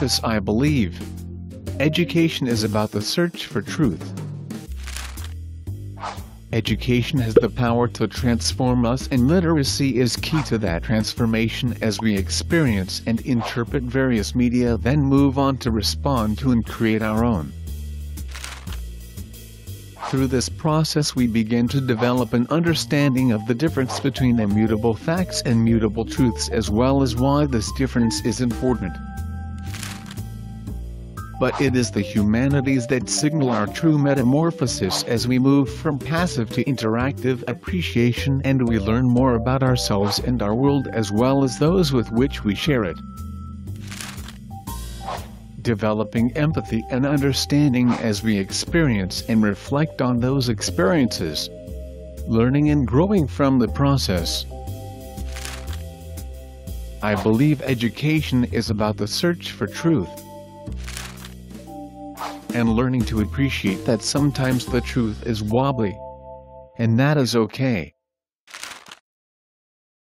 This I believe. Education is about the search for truth. Education has the power to transform us and literacy is key to that transformation as we experience and interpret various media then move on to respond to and create our own. Through this process we begin to develop an understanding of the difference between immutable facts and mutable truths as well as why this difference is important but it is the humanities that signal our true metamorphosis as we move from passive to interactive appreciation and we learn more about ourselves and our world as well as those with which we share it. Developing empathy and understanding as we experience and reflect on those experiences. Learning and growing from the process. I believe education is about the search for truth and learning to appreciate that sometimes the truth is wobbly. And that is okay.